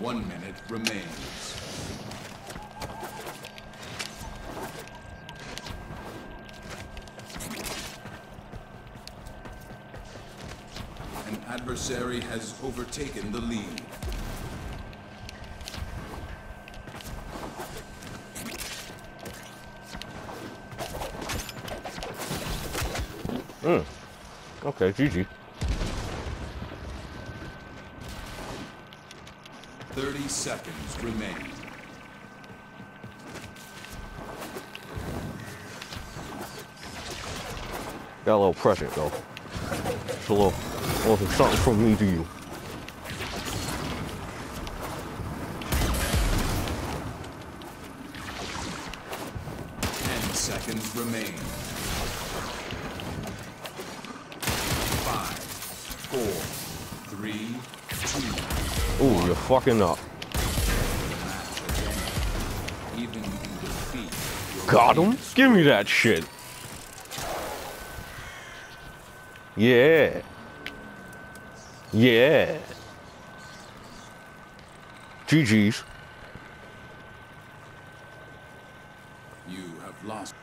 One minute remains. An adversary has overtaken the lead. Mm. Okay, GG. 30 seconds remain. Got a little present though. It's a little, a little something from me to you. Ten seconds remain. Five, four, three, Ooh, you're fucking up. Got him? Give me that shit. Yeah. Yeah. GG's. You have lost.